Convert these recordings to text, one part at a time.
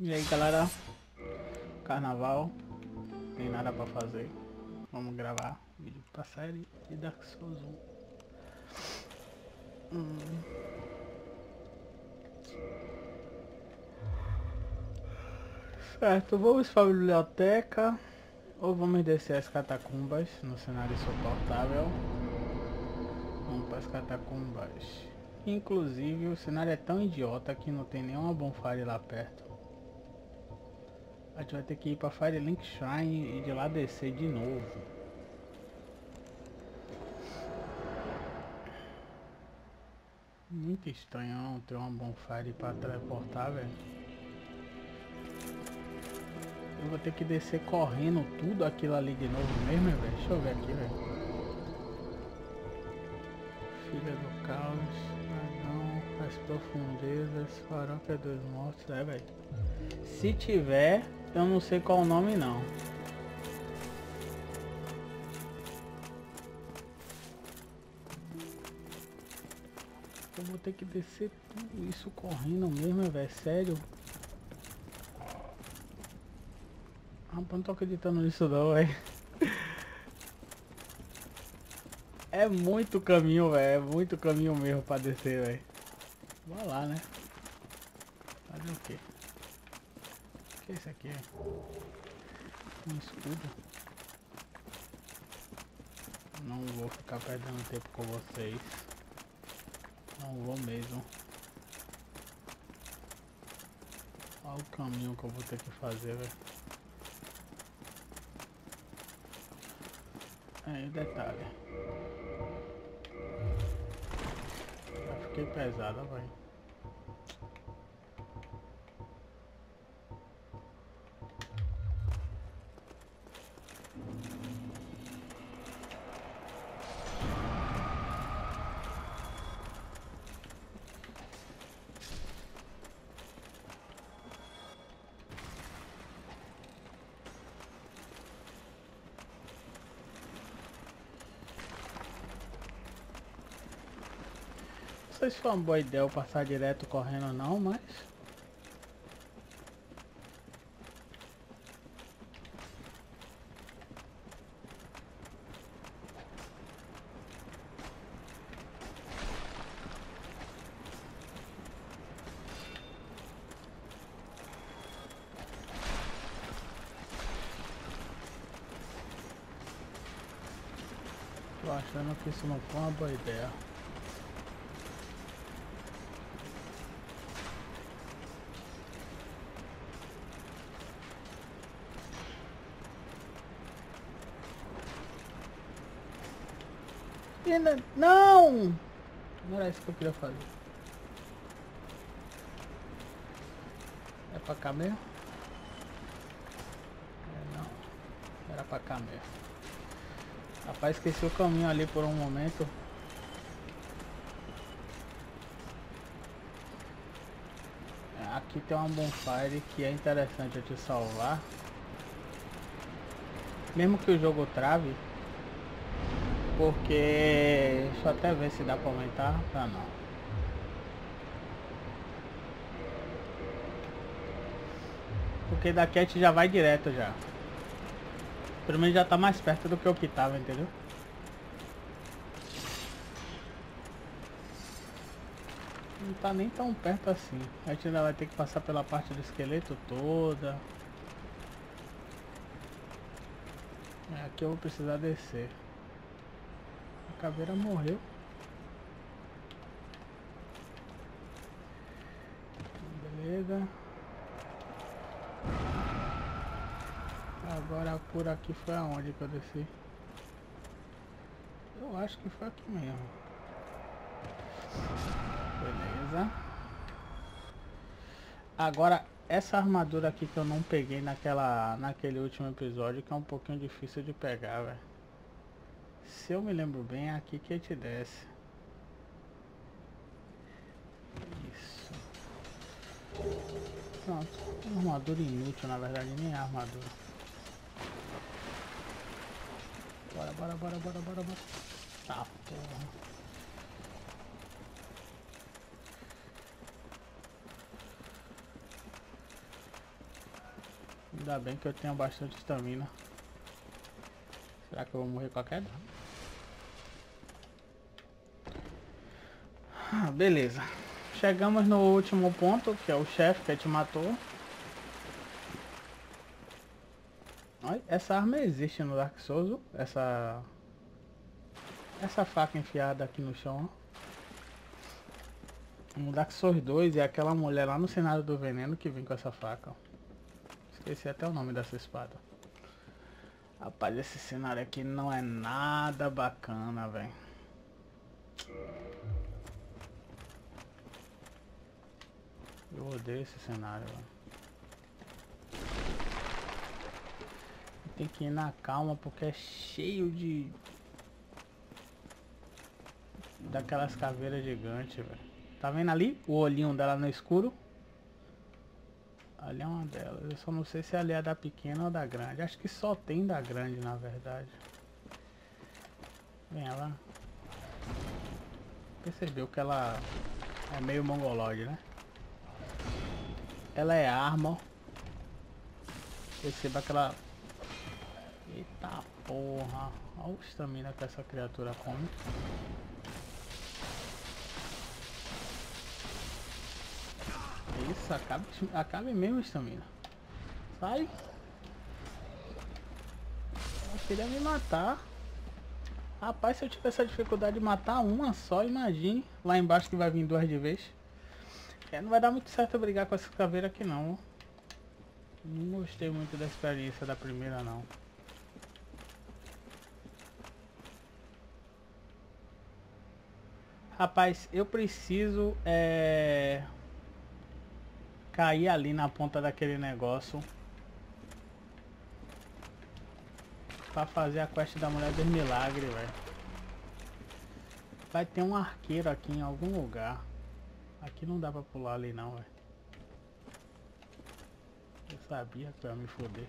E aí galera, carnaval, tem nada pra fazer. Vamos gravar vídeo pra série de Dark Souls 1. Hum. Certo, vamos pra biblioteca ou vamos descer as catacumbas no cenário suportável. Vamos para as catacumbas. Inclusive o cenário é tão idiota que não tem nenhuma bonfire lá perto. A gente vai ter que ir para Firelink Shrine e de lá descer de novo. Muito estranho não ter uma bonfire para teleportar, velho. Eu vou ter que descer correndo tudo aquilo ali de novo mesmo, velho. Deixa eu ver aqui, velho. Filha do caos as profundezas, farofa dos mortos, é velho. Se tiver, eu não sei qual o nome não. Eu vou ter que descer tudo isso correndo mesmo, velho, sério. Rapaz, não tô acreditando nisso não, velho. É muito caminho, velho. É muito caminho mesmo pra descer, velho. Vai lá, né? Fazer o quê? O que é isso aqui? Um escudo. Não vou ficar perdendo tempo com vocês. Não vou mesmo. Olha o caminho que eu vou ter que fazer, velho. Aí, detalhe. fiquei pesada, vai. Se foi uma boa ideia eu passar direto correndo não, mas... Tô achando que isso não foi uma boa ideia. Não! Não era isso que eu queria fazer. É pra cá mesmo? É, não. Era pra cá mesmo. Rapaz, esqueci o caminho ali por um momento. É, aqui tem uma bonfire que é interessante eu te salvar. Mesmo que o jogo trave, porque... Deixa eu até ver se dá pra aumentar. Tá não. Porque daqui a gente já vai direto já. Pelo menos já tá mais perto do que o que tava, entendeu? Não tá nem tão perto assim. A gente ainda vai ter que passar pela parte do esqueleto toda. É, aqui eu vou precisar descer caveira morreu. Beleza. Agora por aqui foi aonde que eu desci? Eu acho que foi aqui mesmo. Beleza. Agora essa armadura aqui que eu não peguei naquela naquele último episódio que é um pouquinho difícil de pegar, velho. Se eu me lembro bem, é aqui que a gente desce. Isso. Pronto. Armadura inútil, na verdade, nem é armadura. Bora, bora, bora, bora, bora, bora. Tá, porra. Ainda bem que eu tenho bastante estamina. Será que eu vou morrer com a queda? Ah, beleza. Chegamos no último ponto, que é o chefe que te matou. Essa arma existe no Dark Souls, essa essa faca enfiada aqui no chão. No Dark Souls 2 é aquela mulher lá no cenário do veneno que vem com essa faca. Esqueci até o nome dessa espada. Rapaz, esse cenário aqui não é nada bacana, velho. Eu odeio esse cenário. Tem que ir na calma porque é cheio de... Daquelas caveiras gigantes, velho. Tá vendo ali? O olhinho dela no escuro. Ali é uma delas. Eu só não sei se ali é da pequena ou da grande. Acho que só tem da grande, na verdade. Vem ela. Percebeu que ela é meio mongoloide, né? Ela é arma. Perceba que ela... Eita porra. Olha o estamina que essa criatura come. Isso, acabe, acabe mesmo estamina. Sai. Ela queria me matar. Rapaz, se eu tiver essa dificuldade de matar uma só, imagine lá embaixo que vai vir duas de vez. É, não vai dar muito certo brigar com essa caveira aqui não. Não gostei muito da experiência da primeira não. Rapaz, eu preciso é, cair ali na ponta daquele negócio pra fazer a quest da Mulher dos Milagres, velho. Vai ter um arqueiro aqui em algum lugar. Aqui não dá pra pular ali não, velho. Eu sabia que ia me foder.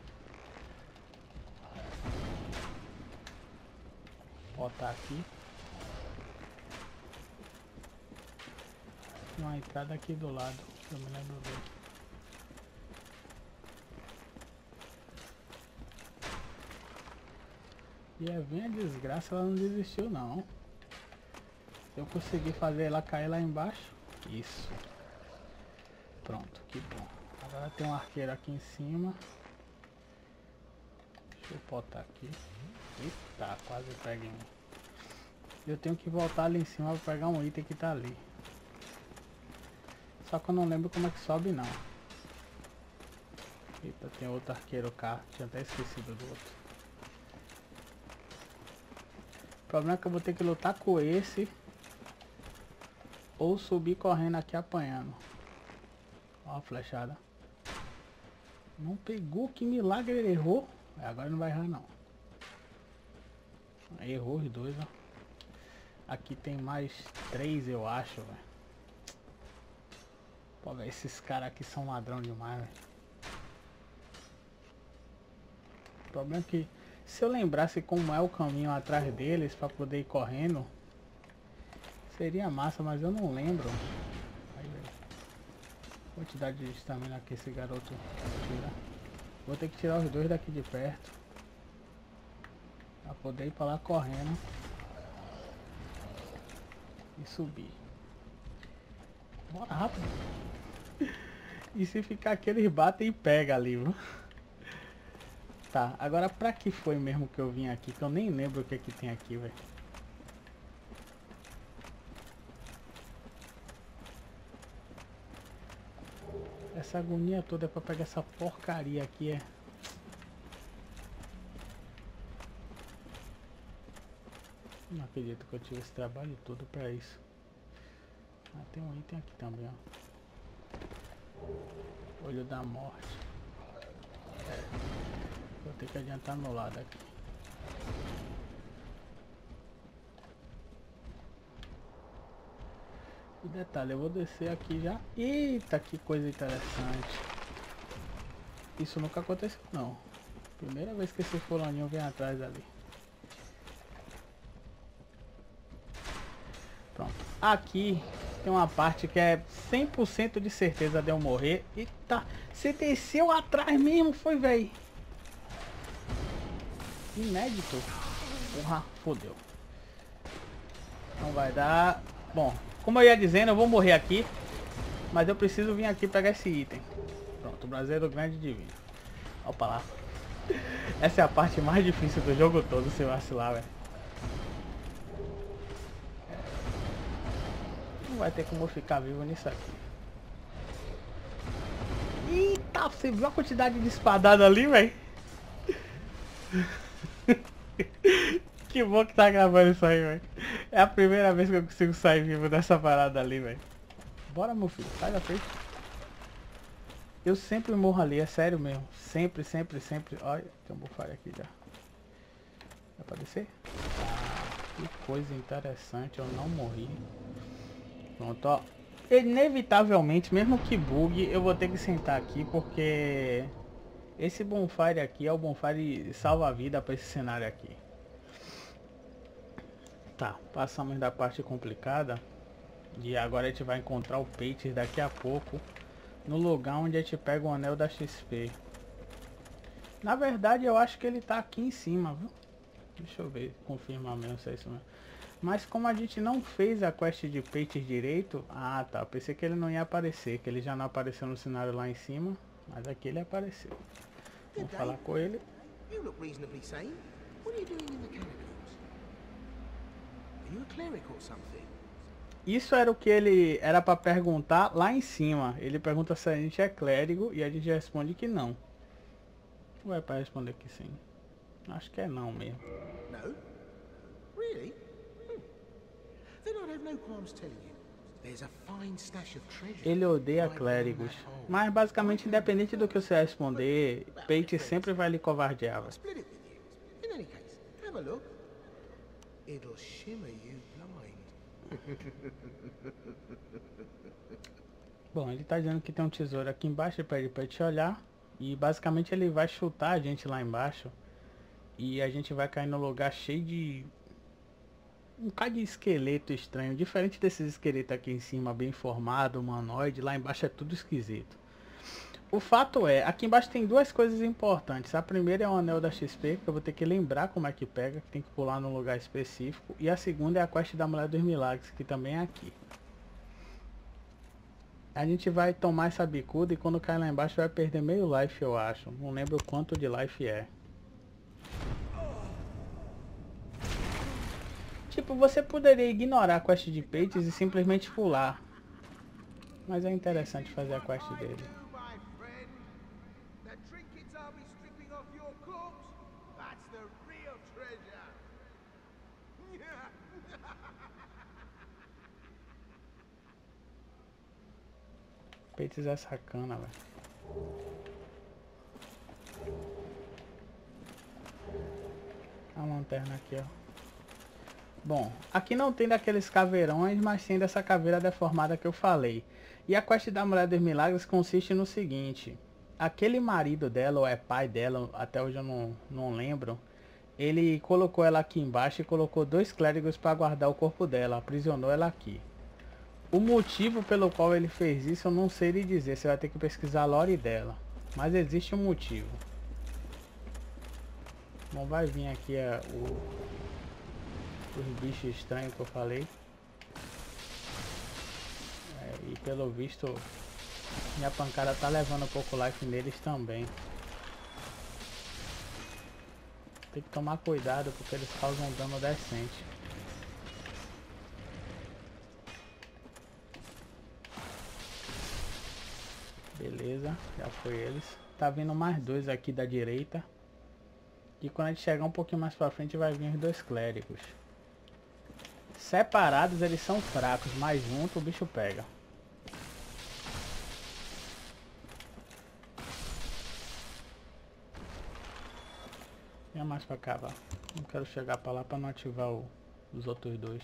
Botar aqui. Uma entrada aqui do lado, eu me lembro bem. E é bem a desgraça, ela não desistiu não. Eu consegui fazer ela cair lá embaixo. Isso. Pronto, que bom. Agora tem um arqueiro aqui em cima. Deixa eu botar aqui. Eita, quase peguei um. Eu tenho que voltar ali em cima para pegar um item que tá ali. Só que eu não lembro como é que sobe não. Eita, tem outro arqueiro cá. Tinha até esquecido do outro. O problema é que eu vou ter que lutar com esse. Ou subir correndo aqui apanhando. Ó a flechada. Não pegou, que milagre ele errou. É, agora não vai errar não. Errou os dois, ó. Aqui tem mais três, eu acho, velho. Pô, esses caras aqui são ladrão demais. O problema é que se eu lembrasse como é o caminho atrás deles para poder ir correndo, seria massa, mas eu não lembro. Aí, quantidade de estamina que esse garoto tira. Vou ter que tirar os dois daqui de perto. Pra poder ir pra lá correndo. E subir. Bora rápido. E se ficar aqui eles batem e pega ali? Tá, agora pra que foi mesmo que eu vim aqui? Que eu nem lembro o que é que tem aqui, velho. Essa agonia toda é pra pegar essa porcaria aqui, é. Não acredito que eu tive esse trabalho todo pra isso. Ah, tem um item aqui também, ó. Olho da morte. Vou ter que adiantar meu lado aqui. E detalhe, eu vou descer aqui já. Eita, que coisa interessante. Isso nunca aconteceu não. Primeira vez que esse fulaninho vem atrás ali. Pronto. Aqui Tem uma parte que é 100% de certeza de eu morrer. Eita, você desceu atrás mesmo, foi, velho. Inédito. Porra, fodeu. Não vai dar. Bom, como eu ia dizendo, eu vou morrer aqui. Mas eu preciso vir aqui pegar esse item. Pronto, brasileiro grande divino. Opa lá. Essa é a parte mais difícil do jogo todo, se vacilar, velho. Não vai ter como ficar vivo nisso aqui. Eita, você viu a quantidade de espadada ali, velho? que bom que tá gravando isso aí, velho. É a primeira vez que eu consigo sair vivo dessa parada ali, velho. Bora, meu filho. Sai da frente. Eu sempre morro ali, é sério mesmo. Sempre, sempre, sempre. Olha, tem um bufare aqui já. Dá pra descer? Ah, que coisa interessante, eu não morri. Pronto, ó. Inevitavelmente, mesmo que bugue, eu vou ter que sentar aqui porque esse bonfire aqui é o bonfire salva-vida para esse cenário aqui. Tá, passamos da parte complicada. E agora a gente vai encontrar o Pates daqui a pouco no lugar onde a gente pega o anel da XP. Na verdade, eu acho que ele tá aqui em cima, viu? Deixa eu ver, confirmar mesmo se é isso mesmo. Mas como a gente não fez a quest de peixe direito... Ah, tá. Pensei que ele não ia aparecer, que ele já não apareceu no cenário lá em cima. Mas aqui ele apareceu. Vamos falar com ele. You look reasonably sane. What are you doing in the catacombs? Are you a cleric or something? Isso era o que ele era para perguntar lá em cima. Ele pergunta se a gente é clérigo e a gente responde que não. É para responder que sim? Acho que é não mesmo. No? Really? Hmm. Then I'd have no qualms telling you. Ele odeia clérigos, mas basicamente independente do que você responder, Pate sempre vai lhe covardear. It'll shimmer you Bom, ele tá dizendo que tem um tesouro aqui embaixo, ele pede pra te olhar. E basicamente ele vai chutar a gente lá embaixo. E a gente vai cair no lugar cheio de... Um bocado de esqueleto estranho. Diferente desses esqueletos aqui em cima, bem formado, humanoide. Lá embaixo é tudo esquisito. O fato é, aqui embaixo tem duas coisas importantes. A primeira é o anel da XP, que eu vou ter que lembrar como é que pega, que tem que pular num lugar específico. E a segunda é a quest da Mulher dos Milagres, que também é aqui. A gente vai tomar essa bicuda e quando cair lá embaixo vai perder meio life, eu acho. Não lembro quanto de life é. Tipo, você poderia ignorar a quest de Pages e simplesmente pular. Mas é interessante fazer a quest dele. Peitos é sacana, velho. A lanterna aqui, ó. Bom, aqui não tem daqueles caveirões, mas tem dessa caveira deformada que eu falei. E a quest da Mulher dos Milagres consiste no seguinte. Aquele marido dela, ou é pai dela, até hoje eu não, não lembro. Ele colocou ela aqui embaixo e colocou dois clérigos para guardar o corpo dela. Aprisionou ela aqui. O motivo pelo qual ele fez isso eu não sei lhe dizer, você vai ter que pesquisar a lore dela. Mas existe um motivo. Bom, vai vir aqui a, o, os bichos estranhos que eu falei. É, e pelo visto, minha pancada tá levando um pouco life neles também. Tem que tomar cuidado porque eles causam dano decente. Beleza, já foi eles. Tá vindo mais dois aqui da direita. E quando a gente chegar um pouquinho mais pra frente vai vir os dois clérigos. Separados eles são fracos, mas junto o bicho pega. Venha mais pra cá, vá. Não quero chegar pra lá pra não ativar o, os outros dois.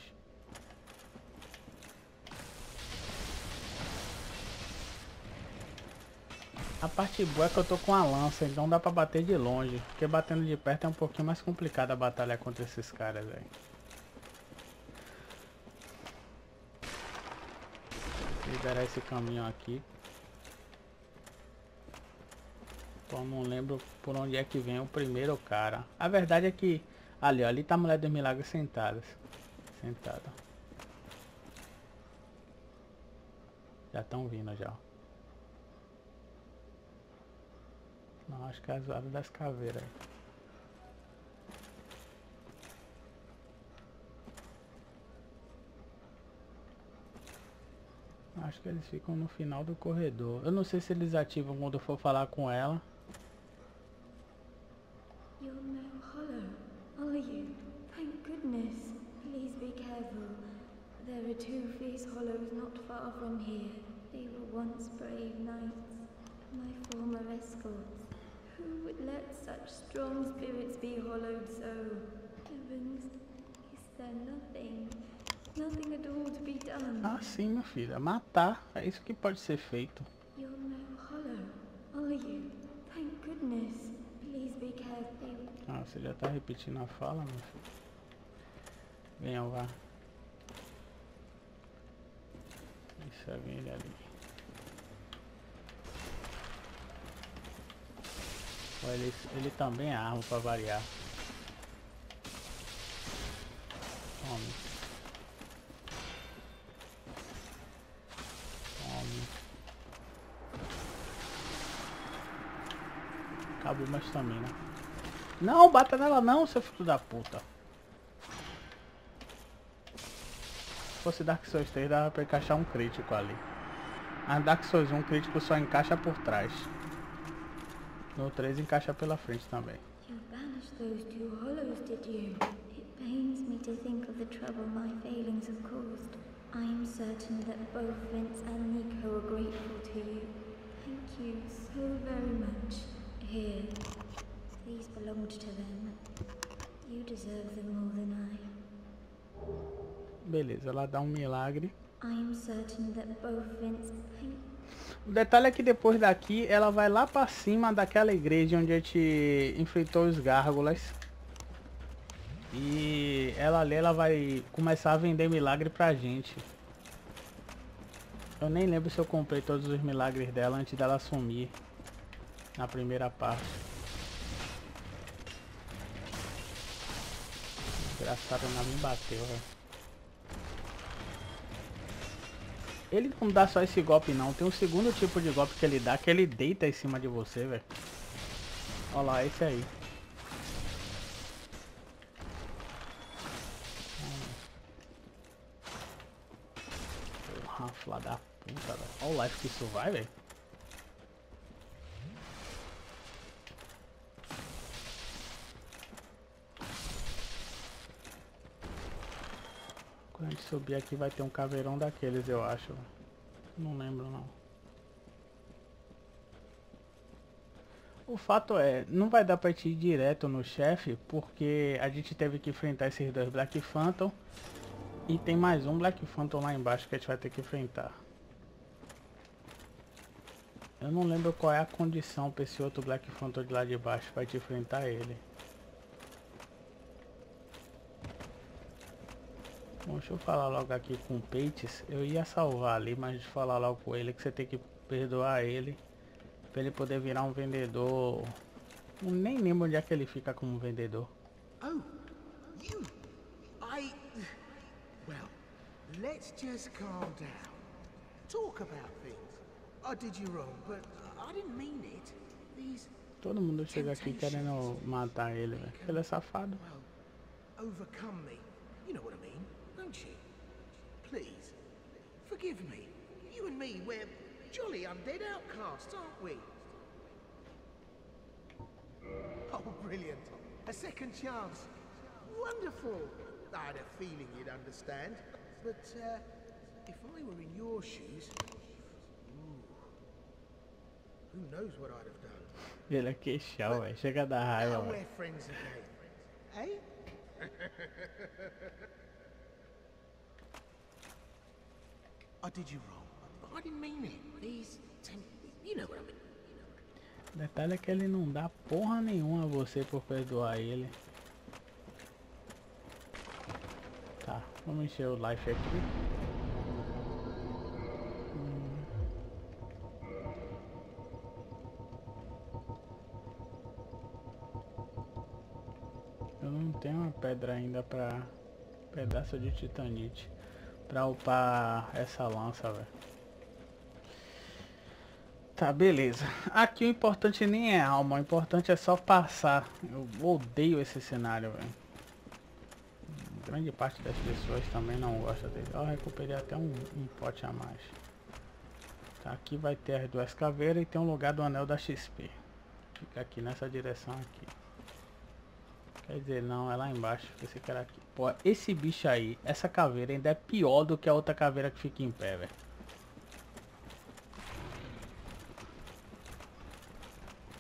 A parte boa é que eu tô com a lança, então dá pra bater de longe. Porque batendo de perto é um pouquinho mais complicado a batalha contra esses caras, velho. considerar esse caminho aqui. Então não lembro por onde é que vem o primeiro cara. A verdade é que ali, ó, ali tá a mulher dos milagres sentada. Sentada. Já estão vindo já. Não, acho que é a zoada das caveiras. Acho que eles ficam no final do corredor. Eu não sei se eles ativam quando eu for falar com ela. From here. They were once brave knights, my former escorts. Who would let such strong spirits be hollowed so? Heavens, is there nothing, nothing at all to be done? Ah, sim, minha filha. Matar. É isso que pode ser feito. You're no hollow, are you? Thank goodness. Please be careful. Ah, você já tá repetindo a fala, meu filho. Venham, vá. Isso, vem ele ali. Ele, ele também é arma pra variar. Tome. Tome. Acabou mais estamina. Não, bata nela não, seu filho da puta. Se fosse Dark Souls 3, dava pra encaixar um crítico ali. Mas Dark Souls 1, crítico só encaixa por trás. No 3 encaixa pela frente também. You banished those two hollows, did you? It pains me to think of the trouble my failings have caused. I am certain that both Vince and Nico are grateful to you. Thank you so very much. Here, these belonged to them. You deserve them more than I. Beleza, ela dá um milagre. I am certain that both Vince. Thank O detalhe é que depois daqui ela vai lá pra cima daquela igreja onde a gente enfrentou os gárgulas. E ela ali ela vai começar a vender milagre pra gente. Eu nem lembro se eu comprei todos os milagres dela antes dela sumir. Na primeira parte. Engraçado não me bateu, velho. Ele não dá só esse golpe não, tem um segundo tipo de golpe que ele dá, que ele deita em cima de você, velho. Olha lá, esse aí. Porra, filha da puta, velho. Olha o life que isso vai, velho. Quando a gente subir aqui vai ter um caveirão daqueles, eu acho. Não lembro não. O fato é, não vai dar pra ir direto no chefe, porque a gente teve que enfrentar esses dois Black Phantom. E tem mais um Black Phantom lá embaixo que a gente vai ter que enfrentar. Eu não lembro qual é a condição pra esse outro Black Phantom de lá de baixo pra te enfrentar ele. Bom, deixa eu falar logo aqui com o Pates. Eu ia salvar ali, mas falar logo com ele que você tem que perdoar ele. Pra ele poder virar um vendedor. Eu nem lembro onde é que ele fica como vendedor. Oh, you. I. Well, let's just calm down. Talk about things. I did you wrong, but I didn't mean it. These, Todo mundo chega aqui querendo matar ele, velho. Ele é safado. well, overcome me. You know what I mean, don't you? Please, forgive me. You and me, we're jolly undead outcasts, aren't we? Oh, brilliant. A second chance. Wonderful. I had a feeling you'd understand. But, uh, if I were in your shoes... Ooh, who knows what I'd have done. Ele é queixão, velho. Chega da raiva, Now we're friends again. Eh? I did you wrong. I didn't mean it. Please, you know what I mean. Detalhe é que ele não dá porra nenhuma a você por perdoar ele. Tá, vamos encher o life aqui. Eu não tenho uma pedra ainda pra pedaço de titanite. Pra upar essa lança, velho. Tá, beleza. Aqui o importante nem é alma, o importante é só passar. Eu odeio esse cenário, velho. Grande parte das pessoas também não gosta dele. Eu recuperei até um, um pote a mais. Tá, aqui vai ter as duas caveiras e tem um lugar do anel da XP. Fica aqui nessa direção aqui. Quer dizer, não, é lá embaixo. Esse cara aqui. Pô, esse bicho aí, essa caveira ainda é pior do que a outra caveira que fica em pé, velho.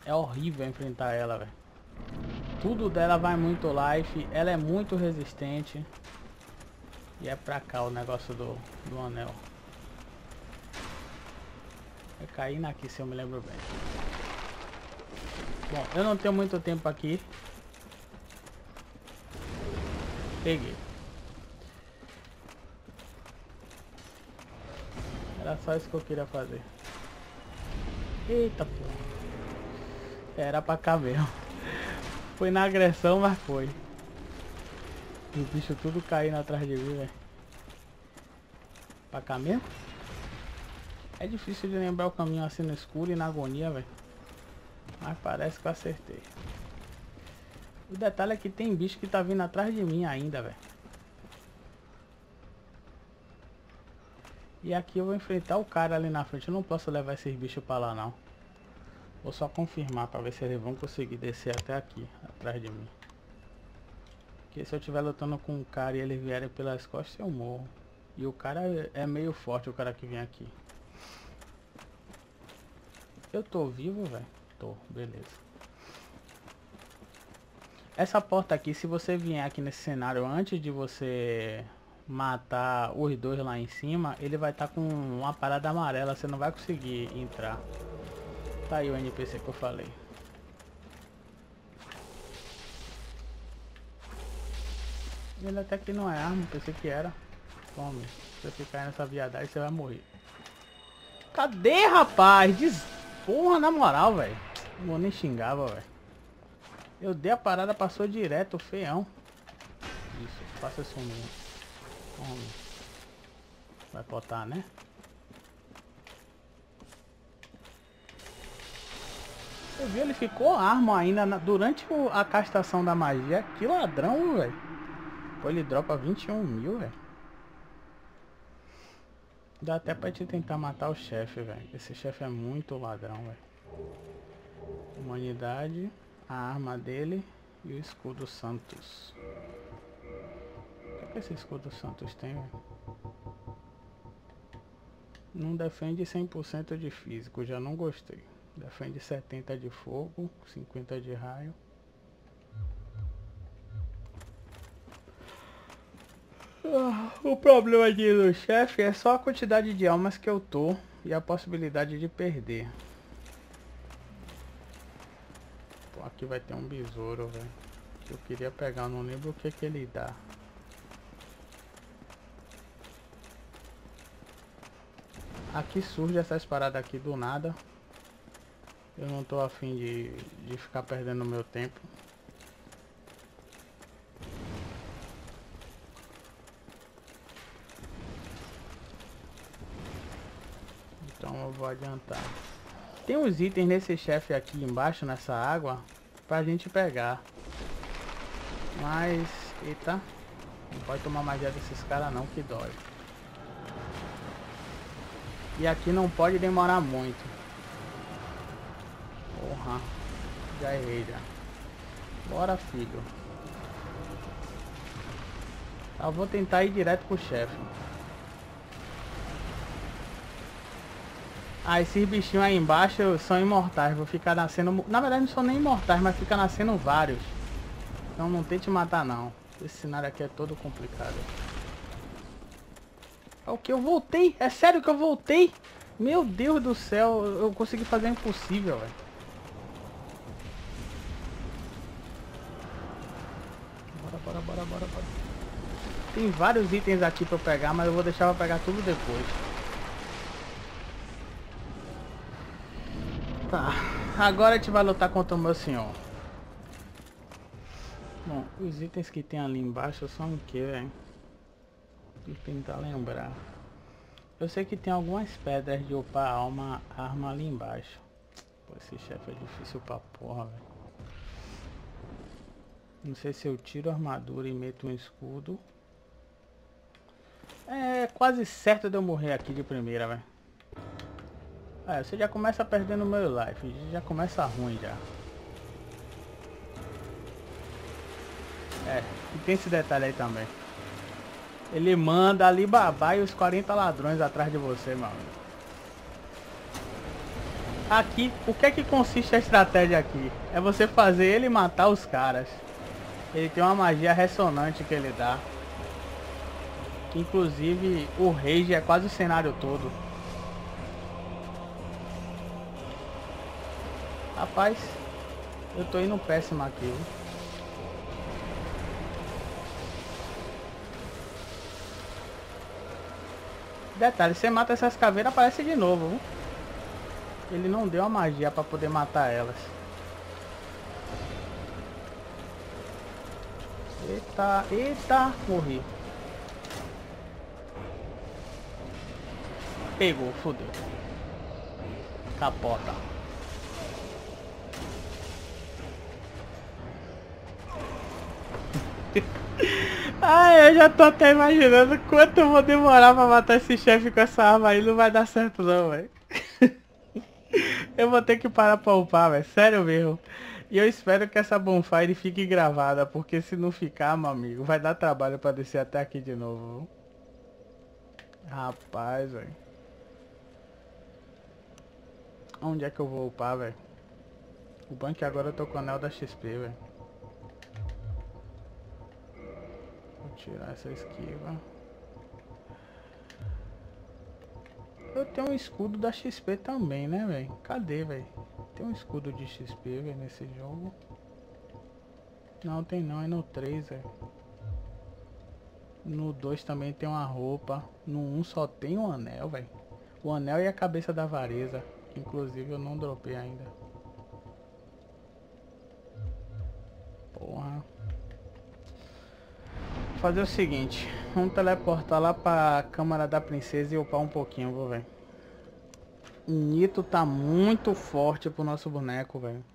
É horrível enfrentar ela, velho. Tudo dela vai muito life. Ela é muito resistente. E é pra cá o negócio do, do anel. É caindo aqui, se eu me lembro bem. Bom, eu não tenho muito tempo aqui. Peguei. Era só isso que eu queria fazer. Eita porra. Era pra cá mesmo. Foi na agressão, mas foi. Os bichos tudo caindo atrás de mim, velho. Pra cá mesmo? É difícil de lembrar o caminho assim no escuro e na agonia, velho. Mas parece que eu acertei. O detalhe é que tem bicho que tá vindo atrás de mim ainda, velho. E aqui eu vou enfrentar o cara ali na frente. Eu não posso levar esses bichos pra lá, não. Vou só confirmar pra ver se eles vão conseguir descer até aqui, atrás de mim. Porque se eu estiver lutando com um cara e eles vierem pelas costas, eu morro. E o cara é meio forte, o cara que vem aqui. Eu tô vivo, velho? Tô, beleza. Essa porta aqui, se você vier aqui nesse cenário antes de você matar os dois lá em cima, ele vai estar tá com uma parada amarela, você não vai conseguir entrar. Tá aí o NPC que eu falei. Ele até que não é arma, pensei que era. Tome, se você ficar nessa viadagem, você vai morrer. Cadê, rapaz? Des... Porra, na moral, velho. Vou nem xingava, velho. Eu dei a parada, passou direto, feião. Isso, faça isso mesmo. Tome. Vai botar, né? Você viu, ele ficou arma ainda na, durante o, a castação da magia. Que ladrão, velho. Pô, ele dropa 21 mil, velho. Dá até pra te tentar matar o chefe, velho. Esse chefe é muito ladrão, velho. Humanidade, a arma dele e o escudo Santos. O que, que esse escudo Santos tem? Não defende 100% de físico, já não gostei. Defende 70 de fogo, 50 de raio. Ah, o problema aqui do chefe é só a quantidade de almas que eu tô e a possibilidade de perder. Pô, aqui vai ter um besouro, velho. Que eu queria pegar, não lembro o que que ele dá. Aqui surge essas paradas aqui do nada. Eu não tô afim de, de ficar perdendo meu tempo. Então eu vou adiantar. Tem uns itens nesse chefe aqui embaixo, nessa água, pra gente pegar. Mas, eita, não pode tomar magia desses caras não, que dói. E aqui não pode demorar muito. Porra. Já errei já. Bora, filho. Eu vou tentar ir direto pro chefe. Ah, esses bichinhos aí embaixo são imortais. Vou ficar nascendo... Na verdade não são nem imortais, mas fica nascendo vários. Então não tente matar não. Esse cenário aqui é todo complicado. É o que? Eu voltei? É sério que eu voltei? Meu Deus do céu, eu consegui fazer o impossível, velho. bora, bora, bora, bora. Tem vários itens aqui pra eu pegar, mas eu vou deixar pra pegar tudo depois. Tá, agora a gente vai lutar contra o meu senhor. Bom, os itens que tem ali embaixo são o que, velho? Vou tentar lembrar. Eu sei que tem algumas pedras de upar alma, arma ali embaixo. Pô, esse chefe é difícil pra porra, velho. Não sei se eu tiro a armadura e meto um escudo. É quase certo de eu morrer aqui de primeira, velho. É, você já começa perdendo meu life. Já começa ruim já. É, e tem esse detalhe aí também. Ele manda Alibaba e os 40 ladrões atrás de você, amigo. Aqui, o que é que consiste a estratégia aqui? É você fazer ele matar os caras. Ele tem uma magia ressonante que ele dá. Inclusive, o rage é quase o cenário todo. Rapaz, eu tô indo péssimo aqui. Viu? Detalhe, você mata essas caveiras, aparece de novo. Viu? Ele não deu a magia para poder matar elas. Eita, eita, morri. Pegou, fodeu. Capota. Ai, eu já tô até imaginando quanto eu vou demorar pra matar esse chefe com essa arma aí. Não vai dar certo não, velho. eu vou ter que parar pra upar, velho. Sério mesmo. E eu espero que essa bonfire fique gravada, porque se não ficar, meu amigo, vai dar trabalho pra descer até aqui de novo. Rapaz, velho. Onde é que eu vou upar, velho? O banco agora eu tô com o anel da XP, velho. Tirar essa esquiva. Eu tenho um escudo da XP também, né, velho? Cadê, velho? Tem um escudo de XP, velho, nesse jogo. Não, tem não, é no 3, velho. No 2 também tem uma roupa. No 1 um só tem um anel, velho. O anel e a cabeça da vareza. Inclusive eu não dropei ainda. Fazer o seguinte. Vamos teleportar lá pra Câmara da Princesa e upar um pouquinho, vou ver. Nito tá muito forte pro nosso boneco, velho.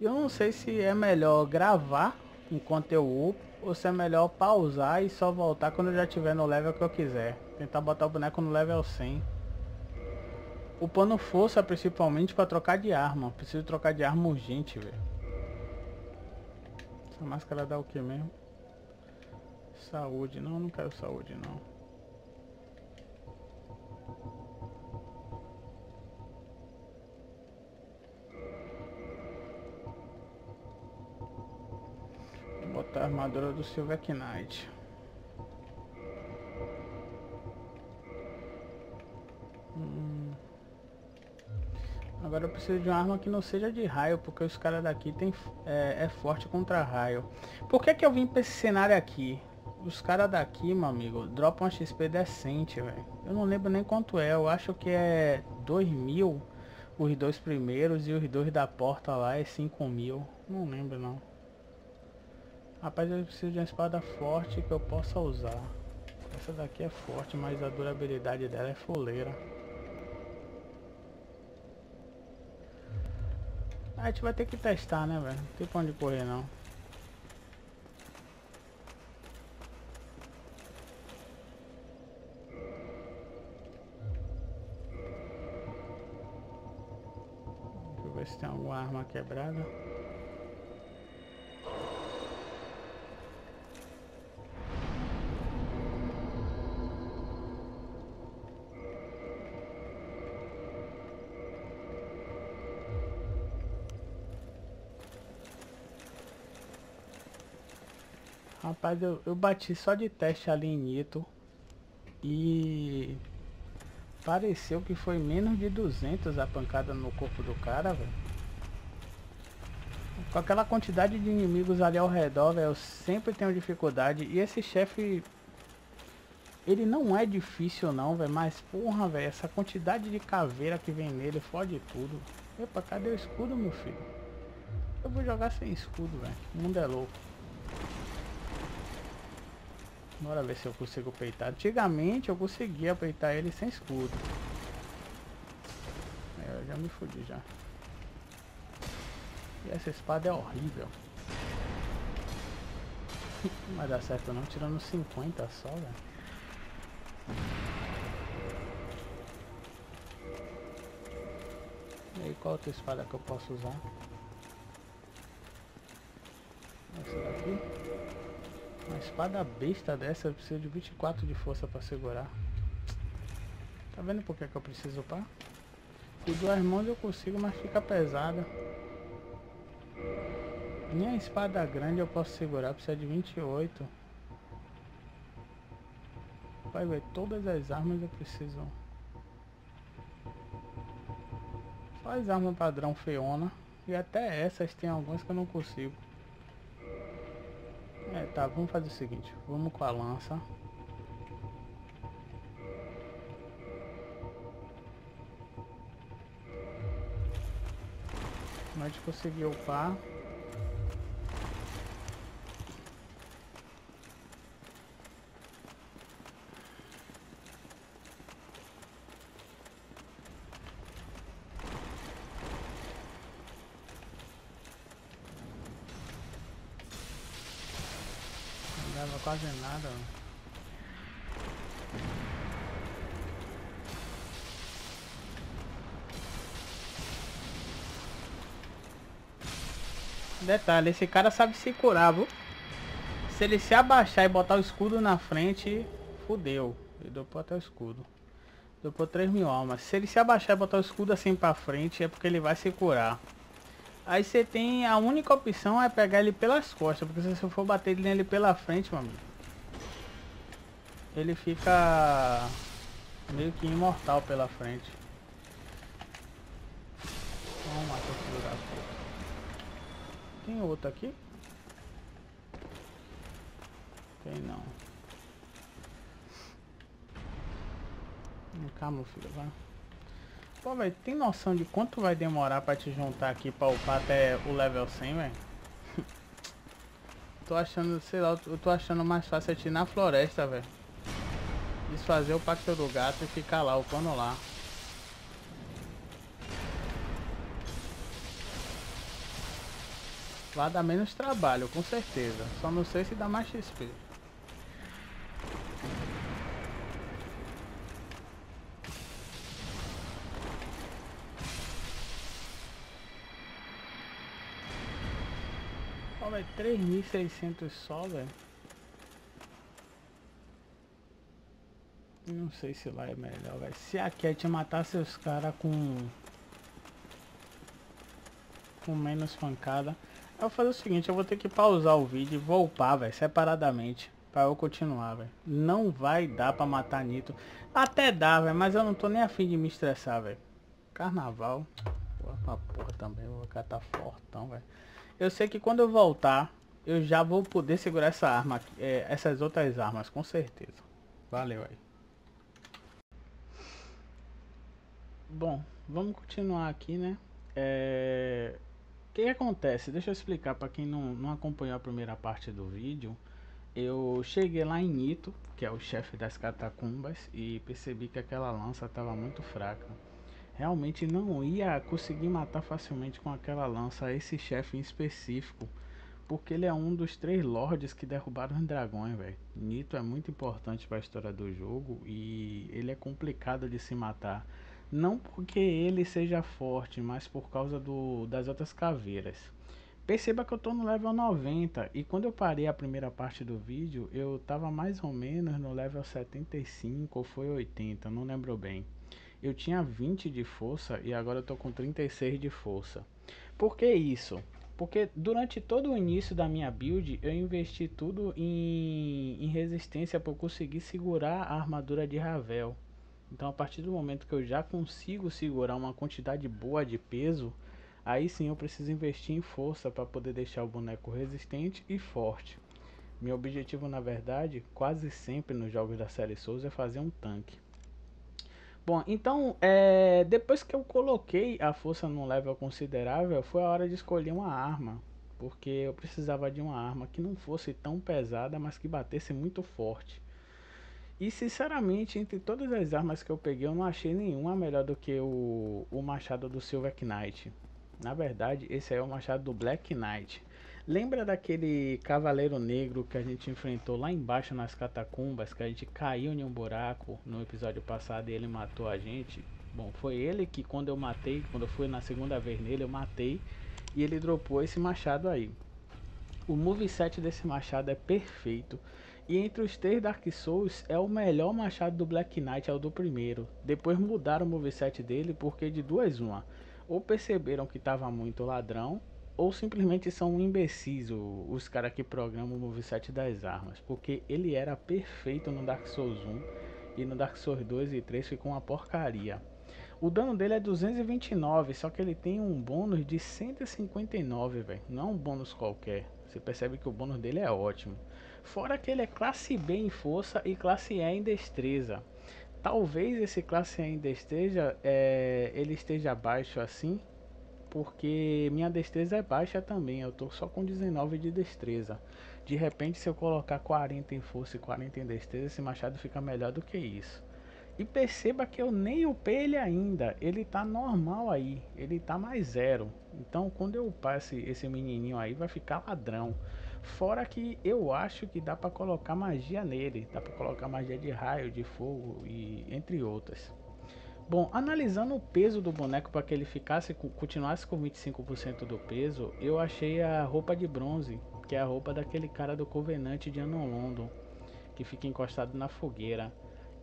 Eu não sei se é melhor gravar enquanto eu upo ou se é melhor pausar e só voltar quando eu já tiver no level que eu quiser. Tentar botar o boneco no level 100. Upando força principalmente para trocar de arma. Preciso trocar de arma urgente, velho. Essa máscara dá o que mesmo? Saúde, não, não quero saúde não. Vou botar a armadura do Silver Knight. Hum. Agora eu preciso de uma arma que não seja de raio, porque os caras daqui tem, é, é forte contra raio. Por que que eu vim pra esse cenário aqui? Os caras daqui, meu amigo, dropam uma XP decente, velho. Eu não lembro nem quanto é. Eu acho que é 2 mil os dois primeiros e os dois da porta lá é 5 mil. Não lembro não. Rapaz, eu preciso de uma espada forte que eu possa usar. Essa daqui é forte, mas a durabilidade dela é foleira. A gente vai ter que testar, né, velho? Não tem pra onde correr não. Se tem alguma arma quebrada. Rapaz, eu, eu bati só de teste ali em Nito. E Pareceu que foi menos de 200 a pancada no corpo do cara, velho. Com aquela quantidade de inimigos ali ao redor, velho, eu sempre tenho dificuldade. E esse chefe, ele não é difícil não, velho, mas porra, velho, essa quantidade de caveira que vem nele fode tudo. Epa, cadê o escudo, meu filho? Eu vou jogar sem escudo, velho. O mundo é louco. Bora ver se eu consigo peitar. Antigamente eu conseguia peitar ele sem escudo. É, eu já me fudi já. E essa espada é horrível. Não vai dar certo não, tirando 50 só, velho. E aí, qual outra espada que eu posso usar? Essa daqui. Uma espada besta dessa, eu preciso de 24 de força para segurar. Tá vendo por que, que eu preciso upar? Com duas mãos eu consigo, mas fica pesada. Nem a espada grande eu posso segurar, precisa de 28. Vai ver, todas as armas eu preciso. Só as armas padrão feona. E até essas tem algumas que eu não consigo. É, tá, vamos fazer o seguinte. Vamos com a lança. Mas conseguiu upar. Detalhe, esse cara sabe se curar, viu? Se ele se abaixar e botar o escudo na frente, fudeu. Ele dopou até o escudo. Dopou 3 mil almas. Se ele se abaixar e botar o escudo assim pra frente, é porque ele vai se curar. Aí você tem, a única opção é pegar ele pelas costas, porque se você for bater nele pela frente, amigo, ele fica meio que imortal pela frente. Tem outro aqui? Tem não. Calma, filho, vai. Pô, velho, tem noção de quanto vai demorar pra te juntar aqui pra upar até o level 100, velho? tô achando, sei lá, eu tô achando mais fácil ir na floresta, velho. Desfazer o pacto do gato e ficar lá, upando lá. Vai dar menos trabalho, com certeza. Só não sei se dá mais XP. velho. 3.600 só, velho. Não sei se lá é melhor, velho. Se a Cat matar seus caras com... Com menos pancada. Eu vou fazer o seguinte, eu vou ter que pausar o vídeo e voltar, velho, separadamente. Pra eu continuar, velho. Não vai dar pra matar Nito. Até dá, velho, mas eu não tô nem afim de me estressar, velho. Carnaval. Porra, pra porra também, vou catar fortão, velho. Eu sei que quando eu voltar, eu já vou poder segurar essa arma, é, essas outras armas, com certeza. Valeu aí. Bom, vamos continuar aqui, né? É... Que, que acontece? Deixa eu explicar para quem não, não acompanhou a primeira parte do vídeo. Eu cheguei lá em Nito, que é o chefe das catacumbas, e percebi que aquela lança estava muito fraca realmente não ia conseguir matar facilmente com aquela lança esse chefe em específico. Porque ele é um dos três lords que derrubaram os dragões, velho. Nito é muito importante para a história do jogo e ele é complicado de se matar. Não porque ele seja forte, mas por causa do, das outras caveiras. Perceba que eu tô no level 90 e quando eu parei a primeira parte do vídeo, eu tava mais ou menos no level 75 ou foi 80, não lembro bem eu tinha 20 de força e agora eu tô com 36 de força. Por que isso? Porque durante todo o início da minha build eu investi tudo em, em resistência para conseguir segurar a armadura de Ravel. Então a partir do momento que eu já consigo segurar uma quantidade boa de peso, aí sim eu preciso investir em força para poder deixar o boneco resistente e forte. Meu objetivo na verdade, quase sempre nos jogos da série Souls é fazer um tanque. Bom, então, é, depois que eu coloquei a força num level considerável, foi a hora de escolher uma arma. Porque eu precisava de uma arma que não fosse tão pesada, mas que batesse muito forte. E sinceramente, entre todas as armas que eu peguei, eu não achei nenhuma melhor do que o, o machado do Silver Knight. Na verdade, esse aí é o machado do Black Knight. Lembra daquele cavaleiro negro que a gente enfrentou lá embaixo nas catacumbas, que a gente caiu em um buraco no episódio passado e ele matou a gente? Bom, foi ele que quando eu matei, quando eu fui na segunda vez nele, eu matei e ele dropou esse machado aí. O moveset desse machado é perfeito. E entre os três Dark Souls, é o melhor machado do Black Knight, é o do primeiro. Depois mudaram o moveset dele porque de duas uma. Ou perceberam que estava muito ladrão, ou simplesmente são imbecis os caras que programam o moveset das armas, porque ele era perfeito no Dark Souls 1 e no Dark Souls 2 e 3 ficou uma porcaria. O dano dele é 229, só que ele tem um bônus de 159, velho. Não é um bônus qualquer. Você percebe que o bônus dele é ótimo. Fora que ele é classe B em força e classe E em destreza. Talvez esse classe E em destreza é, ele esteja baixo assim, porque minha destreza é baixa também, eu tô só com 19 de destreza. De repente, se eu colocar 40 em força e 40 em destreza, esse machado fica melhor do que isso. E perceba que eu nem upei ele ainda, ele tá normal aí, ele tá mais zero. Então, quando eu upar esse, esse menininho aí, vai ficar ladrão. Fora que eu acho que dá para colocar magia nele, dá para colocar magia de raio, de fogo e entre outras. Bom, analisando o peso do boneco para que ele ficasse continuasse com 25% do peso, eu achei a roupa de bronze, que é a roupa daquele cara do Covenant de Anon London, que fica encostado na fogueira.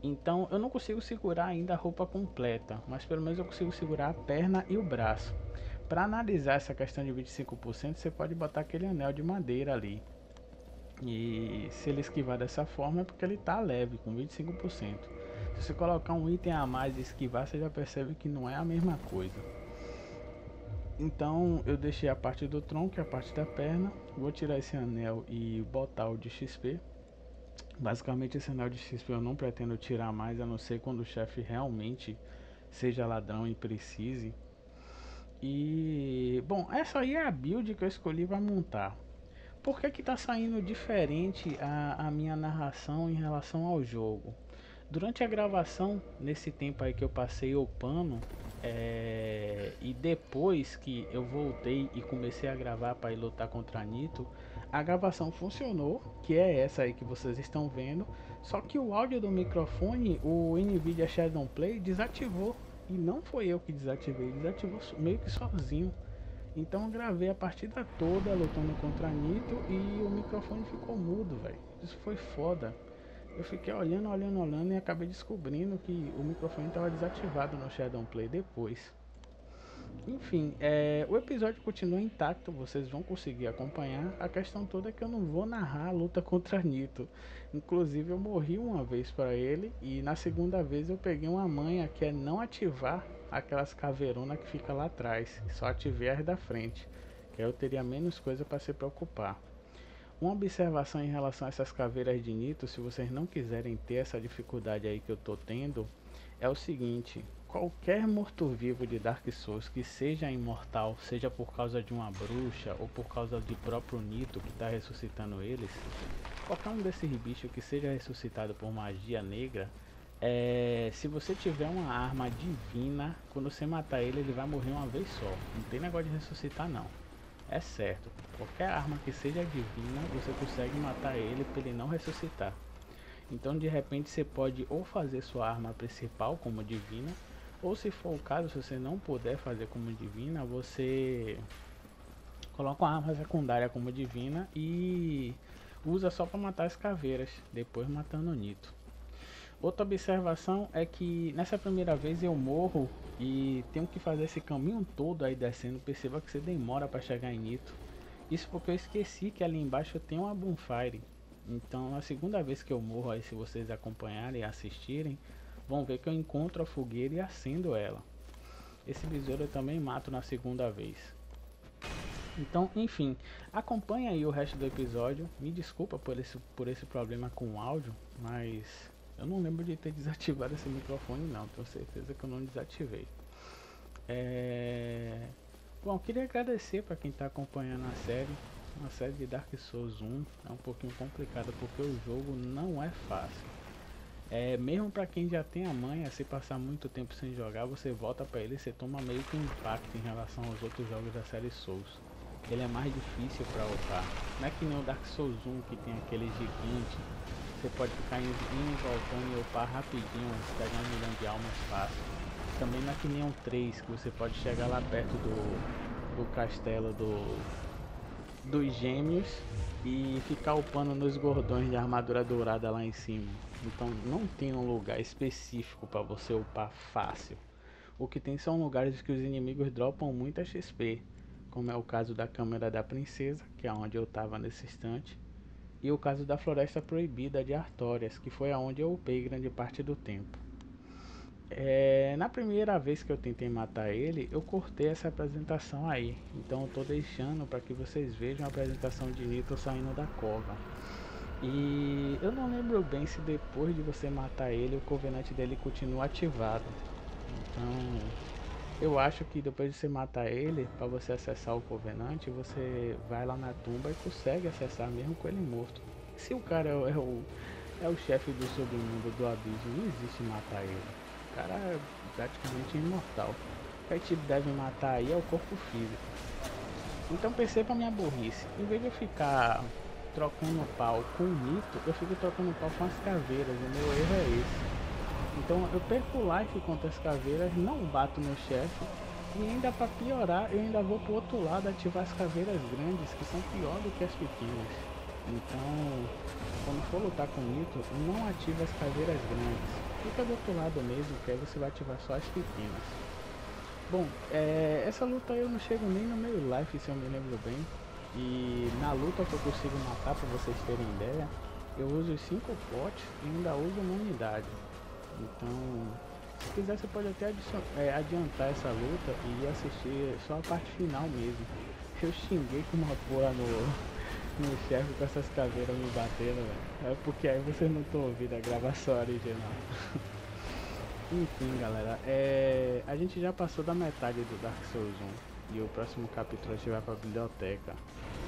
Então eu não consigo segurar ainda a roupa completa, mas pelo menos eu consigo segurar a perna e o braço. Para analisar essa questão de 25%, você pode botar aquele anel de madeira ali. E se ele esquivar dessa forma é porque ele está leve, com 25%. Se você colocar um item a mais e esquivar, você já percebe que não é a mesma coisa. Então eu deixei a parte do tronco e a parte da perna. Vou tirar esse anel e botar o de XP. Basicamente esse anel de XP eu não pretendo tirar mais, a não ser quando o chefe realmente seja ladrão e precise. E bom, essa aí é a build que eu escolhi para montar. Por que que tá saindo diferente a, a minha narração em relação ao jogo? Durante a gravação, nesse tempo aí que eu passei o pano, é, e depois que eu voltei e comecei a gravar para ir lutar contra a Nito, a gravação funcionou, que é essa aí que vocês estão vendo, só que o áudio do microfone, o Nvidia Shadow Play desativou, e não foi eu que desativei, desativou meio que sozinho. Então eu gravei a partida toda lutando contra a Nito e o microfone ficou mudo, velho. Isso foi foda. Eu fiquei olhando, olhando, olhando e acabei descobrindo que o microfone estava desativado no Shadow Play depois. Enfim, é, o episódio continua intacto, vocês vão conseguir acompanhar. A questão toda é que eu não vou narrar a luta contra Nito. Inclusive eu morri uma vez para ele e na segunda vez eu peguei uma manha que é não ativar aquelas caveironas que fica lá atrás. Só ativei as da frente, que aí eu teria menos coisa para se preocupar. Uma observação em relação a essas caveiras de Nito, se vocês não quiserem ter essa dificuldade aí que eu tô tendo, é o seguinte: qualquer morto-vivo de Dark Souls que seja imortal, seja por causa de uma bruxa ou por causa do próprio Nito que está ressuscitando eles, qualquer um desses bichos que seja ressuscitado por magia negra, é, se você tiver uma arma divina, quando você matar ele, ele vai morrer uma vez só. Não tem negócio de ressuscitar não. É certo, qualquer arma que seja divina, você consegue matar ele para ele não ressuscitar. Então de repente você pode ou fazer sua arma principal como divina, ou se for o caso, se você não puder fazer como divina, você coloca uma arma secundária como divina e usa só para matar as caveiras, depois matando o Nito. Outra observação é que nessa primeira vez eu morro e tenho que fazer esse caminho todo aí descendo. Perceba que você demora para chegar em Nito. Isso porque eu esqueci que ali embaixo tem uma bonfire. Então a segunda vez que eu morro aí, se vocês acompanharem e assistirem, vão ver que eu encontro a fogueira e acendo ela. Esse besouro eu também mato na segunda vez. Então, enfim, acompanha aí o resto do episódio. Me desculpa por esse, por esse problema com o áudio, mas Eu não lembro de ter desativado esse microfone não, tenho certeza que eu não desativei. É... Bom, queria agradecer para quem está acompanhando a série. Uma série de Dark Souls 1 é um pouquinho complicada porque o jogo não é fácil. É, mesmo para quem já tem a manha, se passar muito tempo sem jogar, você volta para ele e você toma meio que um impacto em relação aos outros jogos da série Souls. Ele é mais difícil para upar. Não é que nem o Dark Souls 1 que tem aquele gigante. Você pode ficar indo e voltando e upar rapidinho, pegar um milhão de almas fácil. Também não é que nem um 3 que você pode chegar lá perto do, do castelo do, dos gêmeos e ficar upando nos gordões de armadura dourada lá em cima. Então não tem um lugar específico para você upar fácil. O que tem são lugares que os inimigos dropam muita XP, como é o caso da Câmara da Princesa, que é onde eu estava nesse instante, e o caso da Floresta Proibida de Artórias, que foi aonde eu upei grande parte do tempo. É, na primeira vez que eu tentei matar ele, eu cortei essa apresentação aí. Então eu tô deixando para que vocês vejam a apresentação de Nito saindo da cova. E eu não lembro bem se depois de você matar ele, o Covenante dele continua ativado. Então, eu acho que depois de você matar ele, para você acessar o Covenante, você vai lá na tumba e consegue acessar mesmo com ele morto. Se o cara é o, é o, é o chefe do submundo do abismo, não existe matar ele. O cara é praticamente imortal. O que a gente deve matar aí é o corpo físico. Então perceba a minha burrice. Em vez de eu ficar trocando pau com o mito, eu fico trocando pau com as caveiras. O meu erro é esse. Então eu perco life contra as caveiras, não bato no chefe. E ainda para piorar, eu ainda vou pro outro lado ativar as caveiras grandes, que são pior do que as pequenas. Então, quando for lutar com o mito, não ative as caveiras grandes. Fica do outro lado mesmo, que aí você vai ativar só as pequenas. Bom, é, essa luta eu não chego nem no meio life, se eu me lembro bem. E na luta que eu consigo matar, para vocês terem ideia, eu uso 5 potes e ainda uso uma unidade. Então, se quiser você pode até é, adiantar essa luta e assistir só a parte final mesmo. Eu xinguei com uma porra no, no chefe com essas caveiras me batendo, velho. É porque aí vocês não estão ouvindo a gravação original. Enfim, galera, é, a gente já passou da metade do Dark Souls 1 e o próximo capítulo a gente vai pra biblioteca.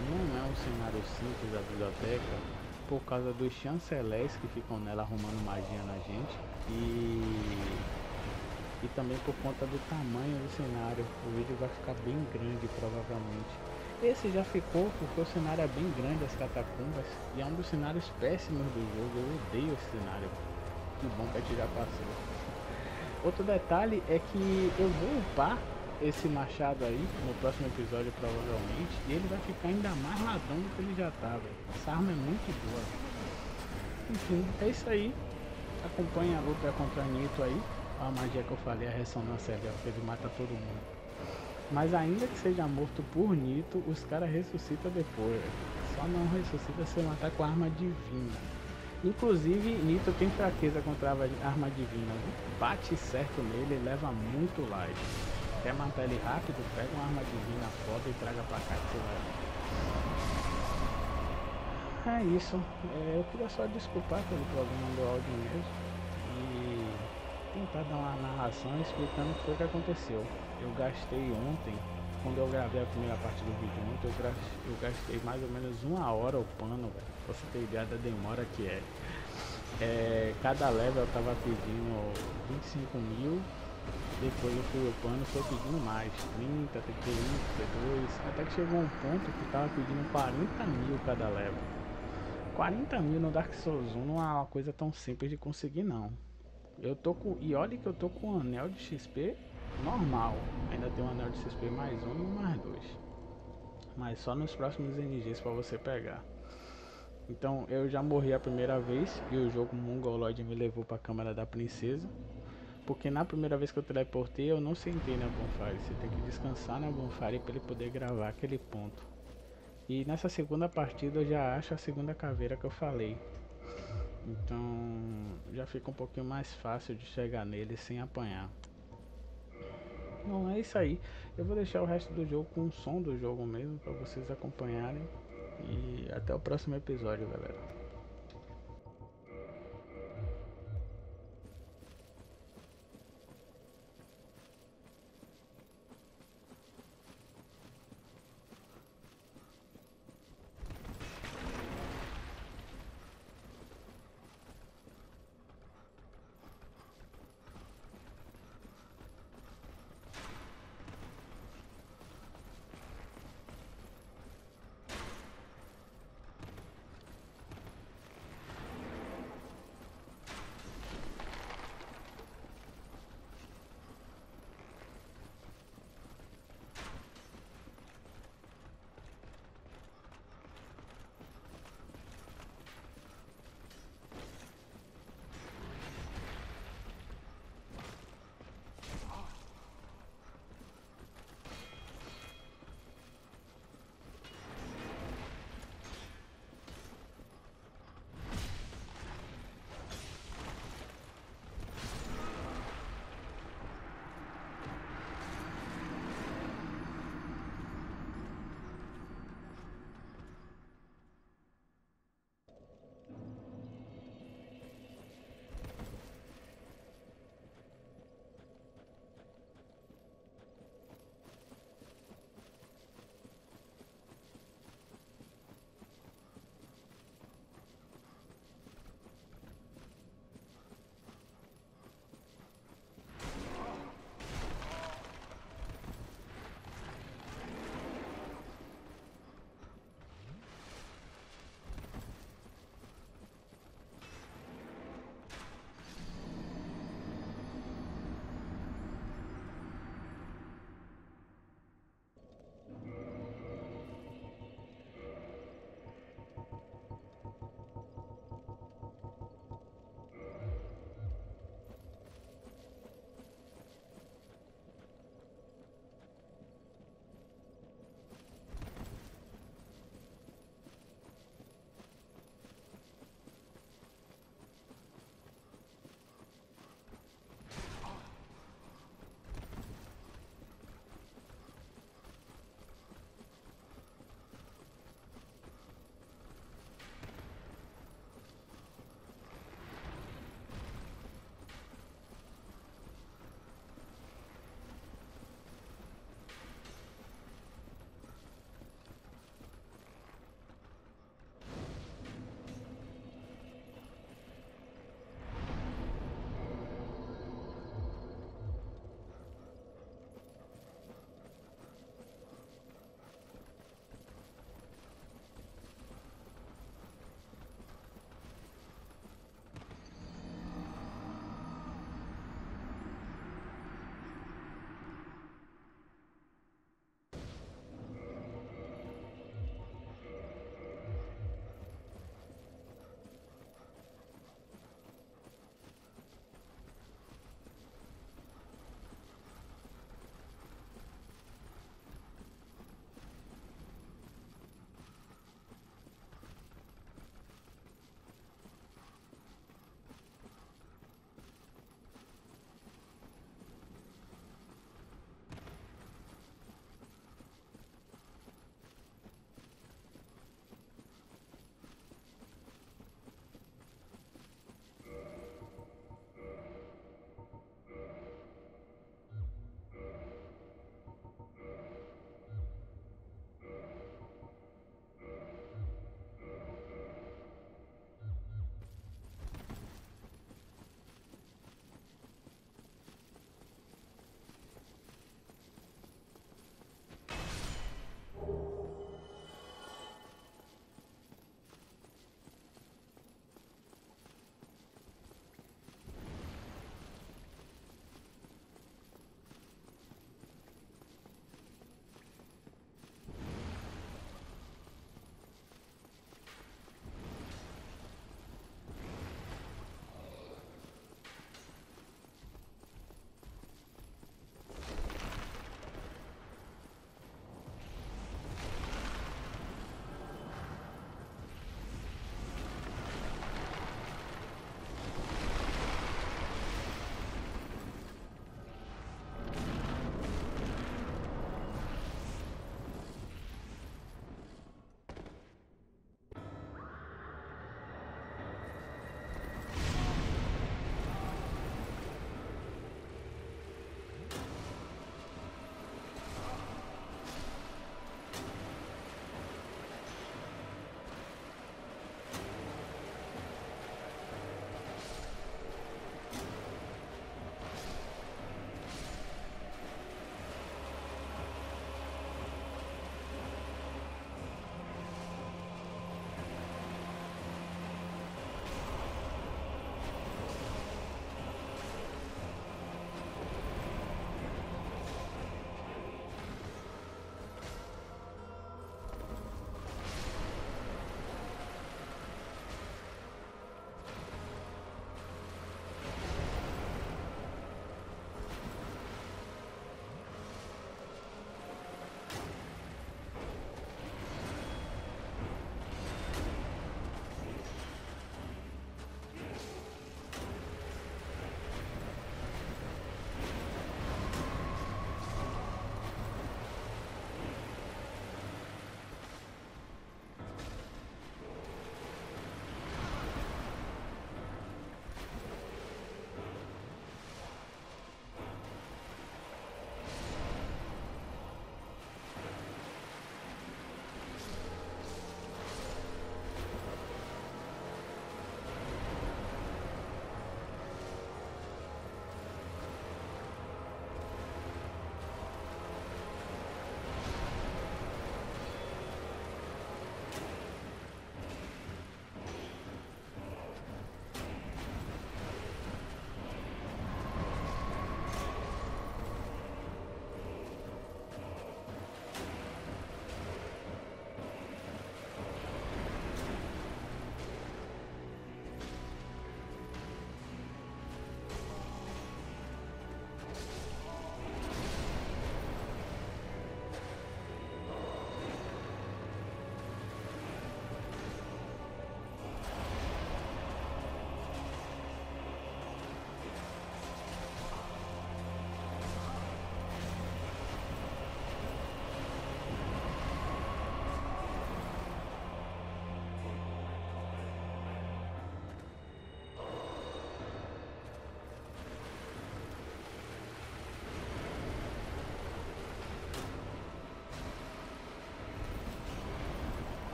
Não é um cenário simples da biblioteca, por causa dos chancelés que ficam nela arrumando magia na gente e, e também por conta do tamanho do cenário. O vídeo vai ficar bem grande provavelmente. Esse já ficou porque o cenário é bem grande, as catacumbas, e é um dos cenários péssimos do jogo. Eu odeio esse cenário. Que bom que a gente já passou. Outro detalhe é que eu vou upar esse machado aí no próximo episódio provavelmente e ele vai ficar ainda mais ladrão do que ele já tá, Essa arma é muito boa. Enfim, é isso aí. Acompanha a luta contra Nito aí. A magia que eu falei, a ressonância dela, que ele mata todo mundo. Mas ainda que seja morto por Nito, os caras ressuscitam depois. Só não ressuscita se matar com arma divina. Inclusive, Nito tem fraqueza contra a arma divina. Bate certo nele e leva muito life quer matar ele rápido, pega uma arma divina foda e traga pra cá que vai. É isso. É, eu queria só desculpar pelo problema do áudio mesmo. E tentar dar uma narração explicando o que foi que aconteceu. Eu gastei ontem, quando eu gravei a primeira parte do vídeo ontem, eu, eu gastei mais ou menos uma hora o pano, velho. Pra você ter ideia da demora que é. é cada level eu tava pedindo 25 mil depois eu fui upando, foi pedindo mais, 30, 31, 32, até que chegou um ponto que tava pedindo 40 mil cada level. 40 mil no Dark Souls 1 não é uma coisa tão simples de conseguir não. Eu tô com. E olha que eu tô com um anel de XP normal. Ainda tem um anel de XP mais um e mais dois. Mas só nos próximos NGs para você pegar. Então eu já morri a primeira vez e o jogo Mongoloid me levou para a da princesa. Porque na primeira vez que eu teleportei eu não sentei na bonfire. Você tem que descansar na bonfire para ele poder gravar aquele ponto. E nessa segunda partida eu já acho a segunda caveira que eu falei. Então já fica um pouquinho mais fácil de chegar nele sem apanhar. Bom, é isso aí. Eu vou deixar o resto do jogo com o som do jogo mesmo para vocês acompanharem. E até o próximo episódio, galera.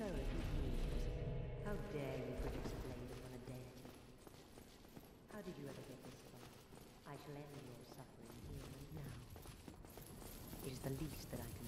So confused. How dare you put explaining on a deity? How did you ever get this far? I shall end your suffering here and now. It is the least that I can